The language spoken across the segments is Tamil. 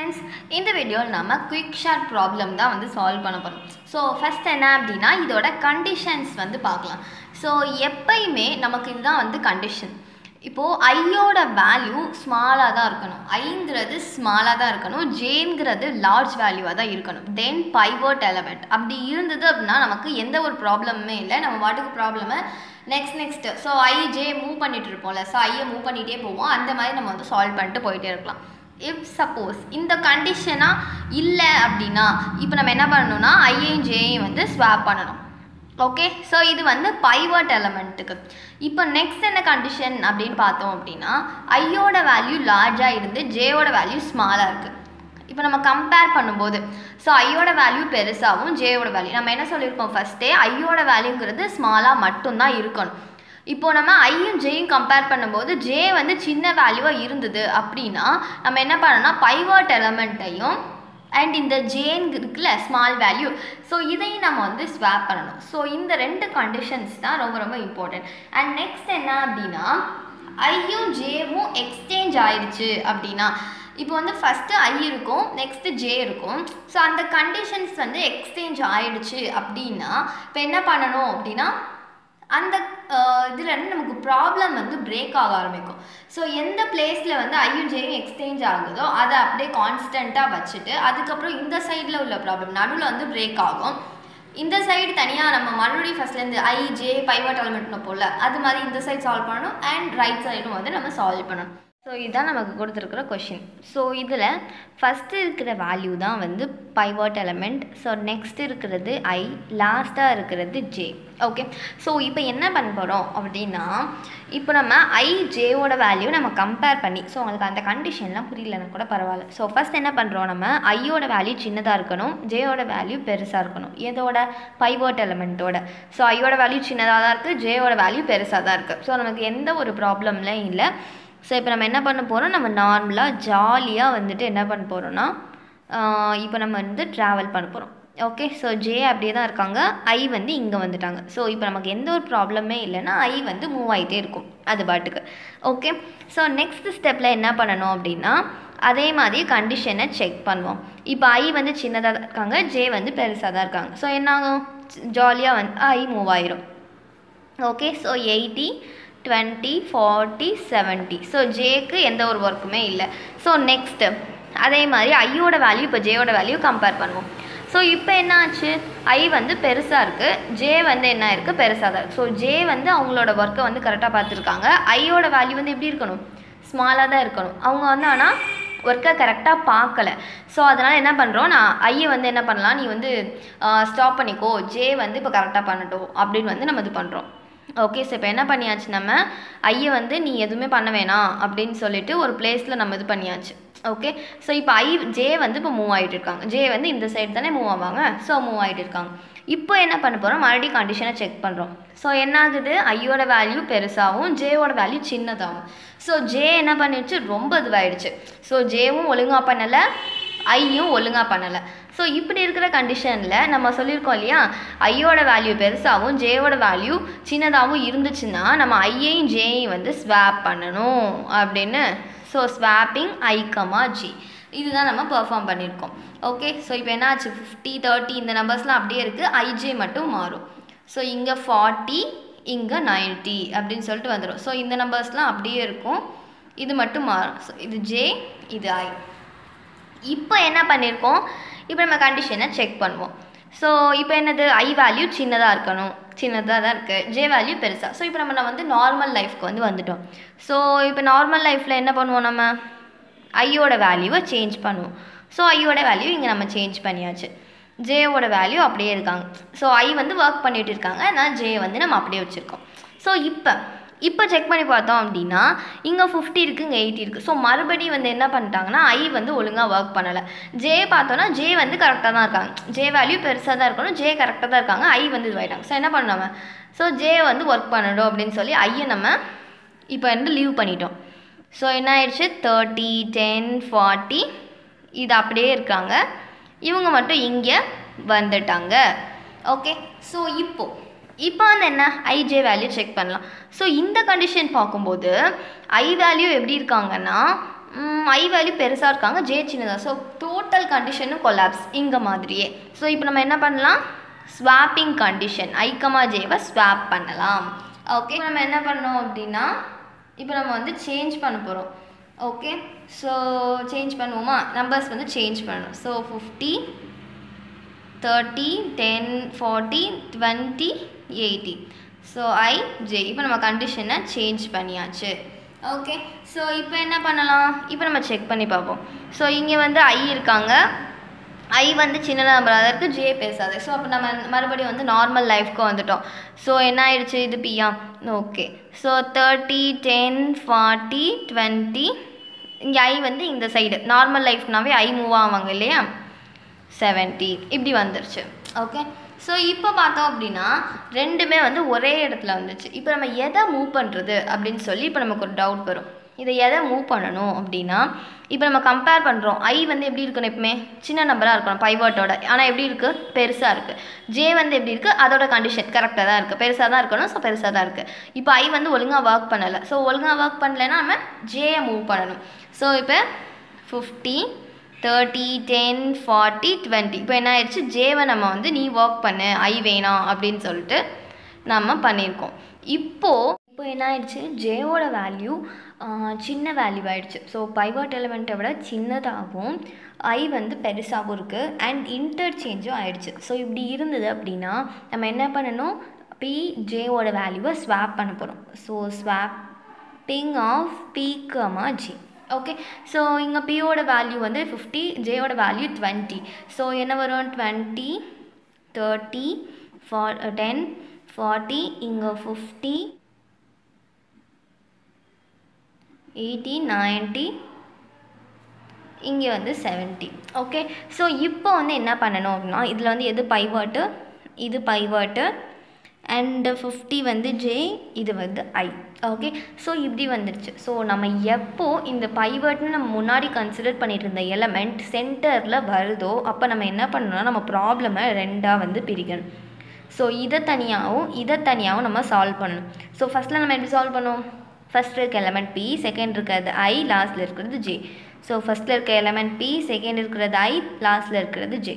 ஃப்ரெண்ட்ஸ் இந்த வீடியோவில் நம்ம குயிக் ஷார்ட் ப்ராப்ளம் தான் வந்து சால்வ் பண்ண போகிறோம் ஸோ ஃபஸ்ட் என்ன அப்படின்னா இதோட கண்டிஷன்ஸ் வந்து பார்க்கலாம். ஸோ எப்பயுமே நமக்கு இதுதான் வந்து கண்டிஷன் இப்போது ஐயோட வேல்யூ ஸ்மாலாக தான் இருக்கணும். ஐங்கிறது ஸ்மாலாக தான் இருக்கணும். ஜேங்கிறது லார்ஜ் வேல்யூவாக தான் இருக்கணும். தென் பைவர்ட் எலமெண்ட் அப்படி இருந்தது அப்படின்னா நமக்கு எந்த ஒரு ப்ராப்ளமுமே இல்லை. நம்ம வாட்டுக்கு ப்ராப்ளமை next next so I J move பண்ணிகிட்டு இருப்போம்ல. ஸோ ஐயை மூவ் பண்ணிகிட்டே போவோம். அந்த மாதிரி நம்ம வந்து சால்வ் பண்ணிட்டு போயிட்டே இருக்கலாம். இஃப் சப்போஸ் இந்த கண்டிஷனாக இல்லை அப்படின்னா இப்போ நம்ம என்ன பண்ணணும்னா ஐயையும் ஜேயும் வந்து ஸ்வாப் பண்ணணும். ஓகே ஸோ இது வந்து பைவர்ட் எலமெண்ட்டுக்கு இப்போ நெக்ஸ்ட் என்ன கண்டிஷன் அப்படின்னு பார்த்தோம் அப்படின்னா ஐயோட வேல்யூ லார்ஜாக இருந்து ஜேயோட வேல்யூ ஸ்மாலாக இருக்குது இப்போ நம்ம கம்பேர் பண்ணும்போது ஸோ ஐயோட வேல்யூ பெருசாகவும் ஜேயோட வேல்யூ நம்ம என்ன சொல்லியிருக்கோம் ஃபஸ்ட்டே ஐயோட வேல்யூங்கிறது ஸ்மாலாக மட்டும்தான் இருக்கணும். இப்போ நம்ம ஐயும் ஜேயும் கம்பேர் பண்ணும்போது ஜே வந்து சின்ன வேல்யூவாக இருந்தது அப்படின்னா நம்ம என்ன பண்ணோம்னா பைவர்ட் எலமெண்ட்டையும் அண்ட் இந்த ஜேன் இருக்குல்ல ஸ்மால் வேல்யூ ஸோ இதையும் நம்ம வந்து ஸ்வாப் பண்ணணும். ஸோ இந்த ரெண்டு கண்டிஷன்ஸ் தான் ரொம்ப ரொம்ப இம்பார்ட்டன்ட் அண்ட் நெக்ஸ்ட் என்ன அப்படின்னா ஐயும் ஜேவும் எக்ஸ்சேஞ்ச் ஆயிடுச்சு அப்படின்னா இப்போ வந்து ஃபஸ்ட்டு ஐ இருக்கும் நெக்ஸ்ட்டு ஜே இருக்கும். ஸோ அந்த கண்டிஷன்ஸ் வந்து எக்ஸ்சேஞ்ச் ஆயிடுச்சு அப்படின்னா இப்போ என்ன பண்ணணும் அப்படின்னா அந்த இதில் நமக்கு ப்ராப்ளம் வந்து பிரேக் ஆக ஆரம்பிக்கும். ஸோ எந்த பிளேஸில் வந்து ஐயும் ஜேயும் எக்ஸ்சேஞ்ச் ஆகுதோ அதை அப்படியே கான்ஸ்டண்ட்டாக வச்சுட்டு அதுக்கப்புறம் இந்த சைடில் உள்ள ப்ராப்ளம் நடுவில் வந்து பிரேக் ஆகும். இந்த சைடு தனியாக நம்ம மறுபடியும் ஃபஸ்ட்லேருந்து ஐ ஜே பைவட் எலமெண்ட்னு போல் அது மாதிரி இந்த சைடு சால்வ் பண்ணணும் அண்ட் ரைட் சைடும் வந்து நம்ம சால்வ் பண்ணணும். ஸோ இதுதான் நமக்கு கொடுத்துருக்குற கொஷின் ஸோ இதில் ஃபஸ்ட்டு இருக்கிற வேல்யூ தான் வந்து பைவர்ட் எலமெண்ட் ஸோ நெக்ஸ்ட் இருக்கிறது ஐ லாஸ்ட்டாக இருக்கிறது ஜே ஓகே ஸோ இப்போ என்ன பண்ண போகிறோம் அப்படின்னா இப்போ நம்ம ஐ ஜேவோட வேல்யூ நம்ம கம்பேர் பண்ணி ஸோ உங்களுக்கு அந்த கண்டிஷன்லாம் புரியலன்னா கூட பரவாயில்ல. ஸோ ஃபஸ்ட் என்ன பண்ணுறோம் நம்ம? ஐயோட வேல்யூ சின்னதாக இருக்கணும் ஜேயோட வேல்யூ பெருசாக இருக்கணும். எதோட? பைவர்ட் எலமெண்ட்டோட ஸோ ஐயோட வேல்யூ சின்னதாக தான் இருக்குது ஜேயோட வேல்யூ பெருசாக தான் இருக்குது ஸோ நமக்கு எந்த ஒரு ப்ராப்ளம்லாம் இல்லை. ஸோ இப்போ நம்ம என்ன பண்ண போகிறோம் நம்ம நார்மலாக ஜாலியாக வந்துட்டு என்ன பண்ண போகிறோன்னா இப்போ நம்ம வந்து ட்ராவல் பண்ண போகிறோம் ஓகே ஸோ ஜே அப்படியே தான் இருக்காங்க. ஐ வந்து இங்கே வந்துட்டாங்க. ஸோ இப்போ நமக்கு எந்த ஒரு ப்ராப்ளமே இல்லைன்னா ஐ வந்து மூவ் ஆகிட்டே இருக்கும். அது பாட்டுக்கு. ஓகே ஸோ நெக்ஸ்ட் ஸ்டெப்பில் என்ன பண்ணணும் அப்படின்னா அதே மாதிரி கண்டிஷனை செக் பண்ணுவோம். இப்போ ஐ வந்து சின்னதாக தான் இருக்காங்க. ஜே வந்து பெருசாக தான் இருக்காங்க. ஸோ என்னாகும் ஜாலியாக வந்து ஐ மூவ் ஆயிரும். Okay so eighty twenty forty seventy so ஜேக்கு எந்த ஒரு ஒர்க்குமே இல்லை. ஸோ நெக்ஸ்ட்டு அதே மாதிரி ஐயோட வேல்யூ இப்போ ஜேயோட வேல்யூ கம்பேர் பண்ணுவோம். ஸோ இப்போ என்ன ஆச்சு? ஐ வந்து பெருசாக இருக்குது ஜே வந்து என்ன இருக்குது பெருசாக தான் இருக்குது ஸோ ஜே வந்து அவங்களோட ஒர்க்கை வந்து கரெக்டாக பார்த்துருக்காங்க. ஐயோட வேல்யூ வந்து எப்படி இருக்கணும்? ஸ்மாலாக தான் இருக்கணும். அவங்க வந்து ஆனால் ஒர்க்கை கரெக்டாக பார்க்கல. ஸோ அதனால் என்ன பண்ணுறோம் நான் ஐயை வந்து என்ன பண்ணலாம்? நீ வந்து ஸ்டாப் பண்ணிக்கோ. ஜே வந்து இப்போ கரெக்டாக பண்ணட்டும். அப்படின்னு வந்து நம்ம இது பண்ணுறோம் ஓகே ஸோ இப்போ என்ன பண்ணியாச்சு நம்ம? ஐயை வந்து நீ எதுவுமே பண்ண வேணாம் அப்படின்னு சொல்லிட்டு ஒரு பிளேஸில் நம்ம இது பண்ணியாச்சு. ஓகே ஸோ இப்போ ஐ ஜே வந்து இப்போ மூவ் ஆகிட்டு இருக்காங்க. ஜே வந்து இந்த சைடு தானே மூவ் ஆவாங்க. ஸோ மூவ் ஆகிட்டு இருக்காங்க. இப்போ என்ன பண்ண போகிறோம் மறுபடியும் கண்டிஷனை செக் பண்ணுறோம் ஸோ என்ன ஆகுது? ஐயோட வேல்யூ பெருசாகவும் ஜேவோட வேல்யூ சின்னதாகும் ஸோ ஜே என்ன பண்ணிடுச்சு? ரொம்ப இதுவாகிடுச்சு ஸோ ஜேவும் ஒழுங்காக பண்ணலை. ஐயும் ஒழுங்காக பண்ணலை. ஸோ இப்படி இருக்கிற கண்டிஷனில் நம்ம சொல்லியிருக்கோம் இல்லையா? ஐயோட வேல்யூ பெருசாகவும் ஜேயோட வேல்யூ சின்னதாகவும் இருந்துச்சுன்னா நம்ம ஐயையும் ஜேயும் வந்து ஸ்வாப் பண்ணணும் அப்படின்னு. So swapping I comma J இதுதான் நம்ம பெர்ஃபார்ம் பண்ணியிருக்கோம். ஓகே ஸோ இப்போ என்ன ஆச்சு ஃபிஃப்டி தேர்ட்டி இந்த நம்பர்ஸ்லாம் அப்படியே இருக்குது ஐஜே மட்டும் மாறும். ஸோ இங்கே ஃபார்ட்டி இங்கே நைன்ட்டி அப்படின்னு சொல்லிட்டு வந்துடும் ஸோ இந்த நம்பர்ஸ்லாம் அப்படியே இருக்கும். இது மட்டும் மாறும். ஸோ இது ஜே இது ஐ இப்போ என்ன பண்ணியிருக்கோம் இப்போ நம்ம கண்டிஷனை செக் பண்ணுவோம். ஸோ இப்போ என்னது? ஐ வேல்யூ சின்னதாக இருக்கணும். சின்னதாக தான் இருக்குது ஜே வேல்யூ பெருசாக ஸோ இப்போ நம்ம வந்து நார்மல் லைஃப்க்கு வந்து வந்துட்டோம். ஸோ இப்போ நார்மல் லைஃப்பில் என்ன பண்ணுவோம் நம்ம? ஐயோட வேல்யூவை சேஞ்ச் பண்ணுவோம். ஸோ ஐயோட வேல்யூ இங்கே நம்ம சேஞ்ச் பண்ணியாச்சு. ஜேவோட வேல்யூ அப்படியே இருக்காங்க. ஸோ ஐ வந்து ஒர்க் பண்ணிகிட்டு இருக்காங்க. ஆனால் ஜே வந்து நம்ம அப்படியே வச்சுருக்கோம். ஸோ இப்போ இப்போ செக் பண்ணி பார்த்தோம் அப்படின்னா இங்கே ஃபிஃப்டி இருக்குது இங்கே எயிட்டி இருக்குது ஸோ மறுபடியும் வந்து என்ன பண்ணிட்டாங்கன்னா ஐ வந்து ஒழுங்காக ஒர்க் பண்ணலை. ஜே பார்த்தோன்னா ஜே வந்து கரெக்டாக தான் இருக்காங்க ஜே வேல்யூ பெருசாக தான் இருக்கணும் ஜே கரெக்டாக தான் இருக்காங்க ஐ வந்து இதுவாகிட்டாங்க ஸோ என்ன பண்ணாம ஸோ ஜே வந்து ஒர்க் பண்ணணும் அப்படின்னு சொல்லி ஐயை நம்ம இப்போ வந்து லீவ் பண்ணிட்டோம். ஸோ என்ன ஆயிடுச்சு? தேர்ட்டி டென் ஃபார்ட்டி இது அப்படியே இருக்காங்க. இவங்க மட்டும் இங்கே வந்துட்டாங்க. ஓகே ஸோ இப்போது இப்போ வந்து என்ன? ஐஜே வேல்யூ செக் பண்ணலாம். ஸோ இந்த கண்டிஷன் பார்க்கும்போது ஐ வேல்யூ எப்படி இருக்காங்கன்னா ஐ வேல்யூ பெருசாக இருக்காங்க ஜே சின்னதாக ஸோ டோட்டல் கண்டிஷனும் கொலாப்ஸ் இங்கே மாதிரியே. ஸோ இப்போ நம்ம என்ன பண்ணலாம்? ஸ்வாப்பிங் கண்டிஷன் ஐக்கமா ஜேவை ஸ்வாப் பண்ணலாம். ஓகே நம்ம என்ன பண்ணோம் அப்படின்னா இப்போ நம்ம வந்து சேஞ்ச் பண்ண போகிறோம் ஓகே ஸோ சேஞ்ச் பண்ணுவோமா? நம்பர்ஸ் வந்து சேஞ்ச் பண்ணணும். So fifty thirty ten forty twenty eighty so I J இப்போ நம்ம கண்டிஷனை சேஞ்ச் பண்ணியாச்சு. ஓகே ஸோ இப்போ என்ன பண்ணலாம்? இப்போ நம்ம செக் பண்ணி பார்ப்போம். ஸோ இங்கே வந்து ஐ இருக்காங்க. ஐ வந்து சின்ன நம்பராக தான் இருக்குது ஜே பேசாது. ஸோ அப்போ நம்ம மறுபடியும் வந்து நார்மல் லைஃப்க்கு வந்துட்டோம். ஸோ என்ன ஆயிடுச்சு? இது பியா okay so thirty ten forty twenty இங்கே ஐ வந்து இந்த சைடு நார்மல் லைஃப்னாவே ஐ மூவ் ஆவாங்க இல்லையா? செவன்ட்டி இப்படி வந்துருச்சு. ஓகே ஸோ இப்போ பார்த்தோம் அப்படின்னா ரெண்டுமே வந்து ஒரே இடத்துல வந்துச்சு. இப்போ நம்ம எதை மூவ் பண்ணுறது அப்படின்னு சொல்லி இப்போ நமக்கு ஒரு டவுட் வரும். இதை எதை மூவ் பண்ணணும் அப்படின்னா இப்போ நம்ம கம்பேர் பண்ணுறோம் ஐ வந்து எப்படி இருக்கணும் எப்பவுமே? சின்ன நம்பராக இருக்கணும் பைவர்ட்டோட ஆனால் எப்படி இருக்குது பெருசாக இருக்குது ஜே வந்து எப்படி இருக்குது அதோட கண்டிஷன் கரெக்டாக தான் இருக்குது பெருசாக தான் இருக்கணும் ஸோ பெருசாக தான் இருக்குது இப்போ ஐ வந்து ஒழுங்காக ஒர்க் பண்ணலை. ஸோ ஒழுங்காக ஒர்க் பண்ணலைன்னா நம்ம ஜேயை மூவ் பண்ணணும். ஸோ இப்போ fifty thirty ten forty twenty இப்போ என்ன ஆயிடுச்சு ஜேவை நம்ம வந்து நீ ஒர்க் பண்ணு ஐ வேணாம் அப்படின்னு சொல்லிட்டு நம்ம பண்ணியிருக்கோம். இப்போது இப்போ என்ன ஆயிடுச்சு ஜேவோட வேல்யூ சின்ன வேல்யூ ஆயிடுச்சு ஸோ பைவர்ட் எலிமெண்ட்டை விட சின்னதாகவும் ஐ வந்து பெருசாகவும் இருக்குது அண்ட் இன்டர்சேஞ்சும் ஆயிடுச்சு ஸோ இப்படி இருந்தது அப்படின்னா நம்ம என்ன பண்ணணும்? பி ஜேவோட வேல்யூவை ஸ்வாப் பண்ண போகிறோம் so swapping of P comma J okay so இங்கே பியோட வேல்யூ வந்து ஃபிஃப்டி ஜேயோட வேல்யூ டுவெண்ட்டி ஸோ என்ன வரும்? Twenty thirty four ten forty இங்கே ஃபிஃப்டி எயிட்டி நைன்ட்டி இங்கே வந்து செவன்ட்டி ஓகே ஸோ இப்போ வந்து என்ன பண்ணணும் அப்படின்னா இதில் வந்து எது பைவர்ட்டு இது பைவர்ட்டு அண்டு ஃபிஃப்டி வந்து ஜே இது வந்து ஐ ஓகே ஸோ இப்படி வந்துடுச்சு ஸோ நம்ம எப்போ இந்த பைவர்ட்னு நம்ம முன்னாடி கன்சிடர் பண்ணிட்டு இருந்த எலமெண்ட் சென்டரில் வருதோ அப்போ நம்ம என்ன பண்ணணும்னா நம்ம ப்ராப்ளமை ரெண்டாக வந்து பிரிக்கணும். ஸோ இதை தனியாகவும் இதை தனியாகவும் நம்ம சால்வ் பண்ணணும். ஸோ ஃபஸ்ட்டில் நம்ம எப்படி சால்வ் பண்ணுவோம்? ஃபஸ்ட் இருக்க எலமெண்ட் பி செகண்ட் இருக்கிறது ஐ லாஸ்ட்டில் இருக்கிறது ஜே ஸோ ஃபஸ்ட்டில் இருக்க எலமெண்ட் பி செகண்ட் இருக்கிறது ஐ லாஸ்ட்டில் இருக்கிறது ஜே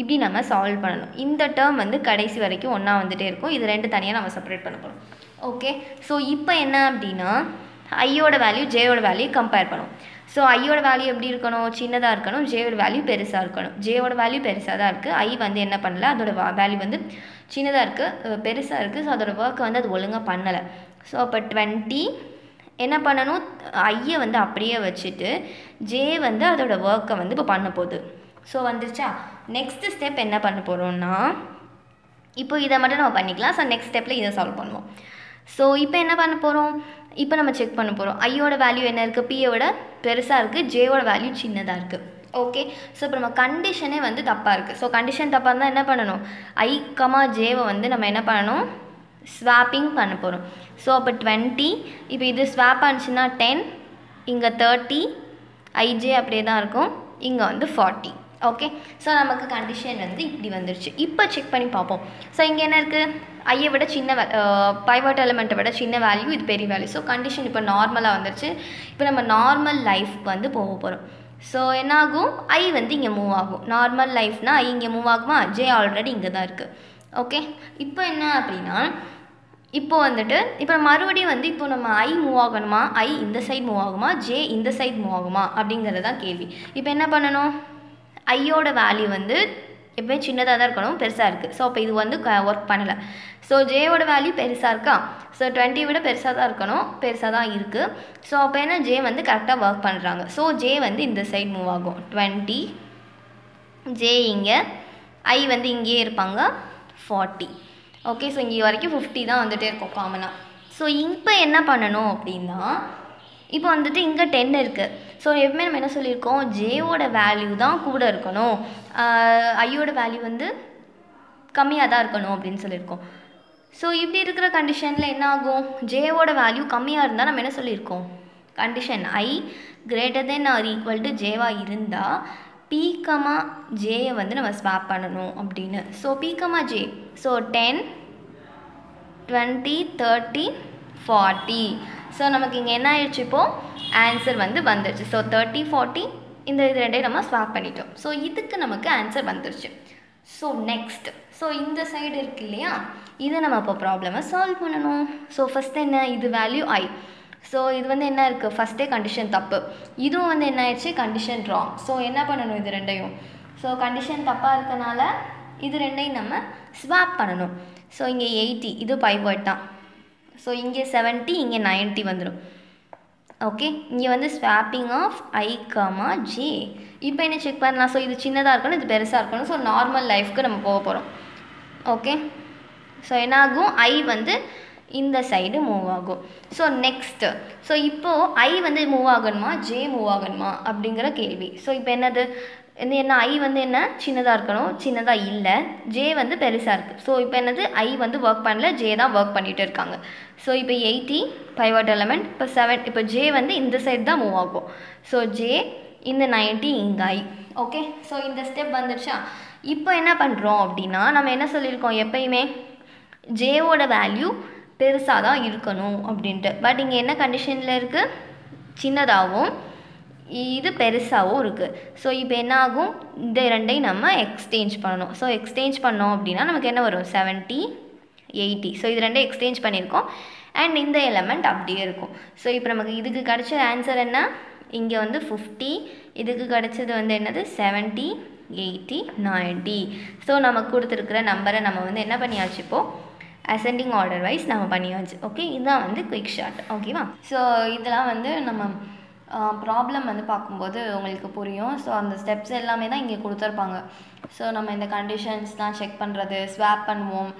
இப்படி நம்ம சால்வ் பண்ணணும். இந்த டேர்ம் வந்து கடைசி வரைக்கும் ஒன்றா வந்துகிட்டே இருக்கும். இது ரெண்டு தனியாக நம்ம செப்பரேட் பண்ண போகிறோம் ஓகே ஸோ இப்போ என்ன அப்படின்னா ஐயோட வேல்யூ ஜேயோட வேல்யூ கம்பேர் பண்ணும் ஸோ ஐயோட வேல்யூ எப்படி இருக்கணும்? சின்னதாக இருக்கணும். ஜேயோட வேல்யூ பெருசாக இருக்கணும். ஜேயோட வேல்யூ பெருசாக தான் இருக்குது ஐ வந்து என்ன பண்ணல? அதோட வேல்யூ வந்து சின்னதாக இருக்குது பெருசாக இருக்குது ஸோ அதோட ஒர்க்கை வந்து அது ஒழுங்காக பண்ணலை. ஸோ அப்போ டுவெண்ட்டி என்ன பண்ணணும்? ஐயை வந்து அப்படியே வச்சுட்டு ஜே வந்து அதோட ஒர்க்கை வந்து இப்போ பண்ண போகுது. ஸோ வந்துருச்சா? நெக்ஸ்ட் ஸ்டெப் என்ன பண்ண போகிறோம்னா இப்போ இதை மட்டும் நம்ம பண்ணிக்கலாம். ஸோ நெக்ஸ்ட் ஸ்டெப்பில் இதை சால்வ் பண்ணுவோம். ஸோ இப்போ என்ன பண்ண போகிறோம் இப்போ நம்ம செக் பண்ண போகிறோம் ஐயோட வேல்யூ என்ன இருக்குது பியோட பெருசாக இருக்குது ஜேயோட வேல்யூ சின்னதாக இருக்குது ஓகே ஸோ இப்போ நம்ம கண்டிஷனே வந்து தப்பாக இருக்குது ஸோ கண்டிஷன் தப்பாக இருந்தால் என்ன பண்ணணும்? ஐ கமா ஜேவை வந்து நம்ம என்ன பண்ணணும்? ஸ்வாப்பிங் பண்ண போகிறோம் ஸோ அப்போ டுவெண்ட்டி இப்போ இது ஸ்வாப் ஆனிச்சுன்னா டென் இங்கே தேர்ட்டி ஐஜே அப்படியே தான் இருக்கும். இங்கே வந்து ஃபார்ட்டி ஓகே ஸோ நமக்கு கண்டிஷன் வந்து இப்படி வந்துருச்சு. இப்போ செக் பண்ணி பார்ப்போம். ஸோ இங்கே என்ன இருக்குது ஐயை விட சின்ன பைவர்ட் எலிமெண்ட்டை விட சின்ன வேல்யூ இது பெரிய வேல்யூ ஸோ கண்டிஷன் இப்போ நார்மலாக வந்துருச்சு. இப்போ நம்ம நார்மல் லைஃப்க்கு வந்து போக போகிறோம் ஸோ என்னாகும்? ஐ வந்து இங்கே மூவ் ஆகும். நார்மல் லைஃப்னால் ஐ இங்கே மூவ் ஆகுமா? ஜே ஆல்ரெடி இங்கே தான் இருக்குது ஓகே இப்போ என்ன அப்படின்னா இப்போ வந்துட்டு இப்போ மறுபடியும் வந்து இப்போ நம்ம ஐ மூவ் ஆகணுமா? ஐ இந்த சைடு மூவ் ஆகுமா? ஜே இந்த சைடு மூவ் ஆகுமா? அப்படிங்கிறது தான் கேள்வி. இப்போ என்ன பண்ணணும்? ஐயோட வேல்யூ வந்து எப்பவுமே சின்னதாக தான் இருக்கணும் பெருசாக இருக்குது ஸோ அப்போ இது வந்து ஒர்க் பண்ணலை. ஸோ ஜேயோட வேல்யூ பெருசாக இருக்கா? ஸோ டுவெண்ட்டி விட பெருசாக தான் இருக்கணும் பெருசாக தான் இருக்குது ஸோ அப்போ என்ன? ஜே வந்து கரெக்டாக ஒர்க் பண்ணுறாங்க ஸோ ஜே வந்து இந்த சைடு மூவ் ஆகும். டுவெண்ட்டி ஜே இங்கே ஐ வந்து இங்கேயே இருப்பாங்க. ஃபார்ட்டி ஓகே ஸோ இங்கே வரைக்கும் ஃபிஃப்டி தான் வந்துகிட்டே இருக்கும் காமனாக ஸோ இப்போ என்ன பண்ணணும் அப்படின்னா இப்போ வந்துட்டு இங்கே டென் இருக்குது ஸோ எப்பவுமே நம்ம என்ன சொல்லியிருக்கோம்? ஜேவோட வேல்யூ தான் கூட இருக்கணும். ஐயோட வேல்யூ வந்து கம்மியாக தான் இருக்கணும் அப்படின்னு சொல்லியிருக்கோம். ஸோ இப்படி இருக்கிற கண்டிஷனில் என்ன ஆகும்? ஜேவோட வேல்யூ கம்மியாக இருந்தால் நம்ம என்ன சொல்லியிருக்கோம்? Condition I greater then or equal to ஜேவாக இருந்தால் பீக்கமா ஜேயை வந்து நம்ம ஸ்வாப் பண்ணணும் அப்படின்னு. So P comma J so ten twenty thirty forty so நமக்கு இங்கே என்ன ஆயிடுச்சு இப்போது ஆன்சர் வந்து வந்துடுச்சு. ஸோ தேர்ட்டி ஃபார்ட்டி இந்த இது ரெண்டையும் நம்ம ஸ்வாப் பண்ணிட்டோம். ஸோ இதுக்கு நமக்கு ஆன்சர் வந்துருச்சு. ஸோ நெக்ஸ்ட் ஸோ இந்த சைடு இருக்கு இல்லையா? இதை நம்ம இப்போ ப்ராப்ளமை சால்வ் பண்ணணும். ஸோ ஃபஸ்ட் என்ன? இது வேல்யூ ஐ ஸோ இது வந்து என்ன இருக்குது ஃபஸ்ட்டே கண்டிஷன் தப்பு. இதுவும் வந்து என்ன ஆயிடுச்சு? கண்டிஷன் ராங் ஸோ என்ன பண்ணணும் இது ரெண்டையும்? ஸோ கண்டிஷன் தப்பாக இருக்கனால இது ரெண்டையும் நம்ம ஸ்வாப் பண்ணணும். ஸோ இங்கே எயிட்டி இது பைவர்ட் தான். ஸோ இங்கே செவன்ட்டி இங்கே நைன்ட்டி வந்துடும் ஓகே இங்கே வந்து swapping of I comma J இப்போ என்ன செக் பண்ணலாம்? ஸோ இது சின்னதாக இருக்கணும் இது பெருசாக இருக்கணும். ஸோ நார்மல் லைஃப்க்கு நம்ம போக போகிறோம் ஓகே ஸோ என்னாகும்? ஐ வந்து இந்த சைடு மூவ் ஆகும். ஸோ நெக்ஸ்ட்டு ஸோ இப்போது ஐ வந்து மூவ் ஆகணுமா? ஜே மூவ் ஆகணுமா? அப்படிங்கிற கேள்வி. ஸோ இப்போ என்னது? இந்த என்ன ஐ வந்து என்ன? சின்னதாக இருக்கணும். சின்னதாக இல்லை. ஜே வந்து பெருசாக இருக்குது ஸோ இப்போ என்னது? ஐ வந்து ஒர்க் பண்ணல. ஜே தான் ஒர்க் பண்ணிகிட்டு இருக்காங்க. ஸோ இப்போ எயிட்டி பைவட் எலமெண்ட் இப்போ செவன் இப்போ ஜே வந்து இந்த சைடு தான் மூவ் ஆகும். ஸோ ஜே இந்த நைன்ட்டி இங்கே ஐ ஓகே ஸோ இந்த ஸ்டெப் வந்துருச்சா? இப்போ என்ன பண்ணுறோம் அப்படின்னா நம்ம என்ன சொல்லியிருக்கோம் எப்பயுமே? ஜேவோட வேல்யூ பெருசாக தான் இருக்கணும் அப்படின்ட்டு. பட் இங்கே என்ன கண்டிஷனில் இருக்குது சின்னதாகவும் இது பெருசாகவும் இருக்குது ஸோ இப்போ என்ன ஆகும் இந்த ரெண்டையும் நம்ம எக்ஸ்சேஞ்ச் பண்ணணும். ஸோ எக்ஸ்சேஞ்ச் பண்ணோம் அப்படின்னா நமக்கு என்ன வரும்? செவன்ட்டி எயிட்டி ஸோ இது ரெண்டும் எக்ஸ்சேஞ்ச் பண்ணியிருக்கோம். அண்ட் இந்த எலமெண்ட் அப்படியே இருக்கும். ஸோ இப்போ நமக்கு இதுக்கு கிடச்ச ஆன்சர் என்ன? இங்கே வந்து ஃபிஃப்டி இதுக்கு கிடைச்சது வந்து என்னது? செவன்ட்டி எயிட்டி நைன்ட்டி ஸோ நமக்கு கொடுத்துருக்குற நம்பரை நம்ம வந்து என்ன பண்ணியாச்சு இப்போது அசெண்டிங் ஆர்டர் வைஸ் நம்ம பண்ணியாச்சு. ஓகே இதுதான் வந்து குயிக் ஷார்ட் ஓகேவா ஸோ இதெல்லாம் வந்து நம்ம ப்ராப்ளம் வந்து பார்க்கும்போது உங்களுக்கு புரியும். ஸோ அந்த ஸ்டெப்ஸ் எல்லாமே தான் இங்கே கொடுத்துருப்பாங்க. ஸோ நம்ம இந்த கண்டிஷன்ஸ்லாம் செக் பண்ணுறது ஸ்வாப் பண்ணுவோம்.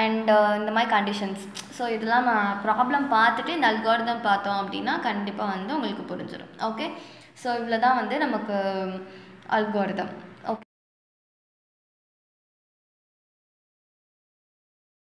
அண்ட் இந்த மாதிரி கண்டிஷன்ஸ் ஸோ இதெல்லாம் ப்ராப்ளம் பார்த்துட்டு இந்த அல்கார்தம் பார்த்தோம் அப்படின்னா கண்டிப்பாக வந்து உங்களுக்கு புரிஞ்சிடும் ஓகே ஸோ இவ்வளோ தான் வந்து நமக்கு அல்கார்தம்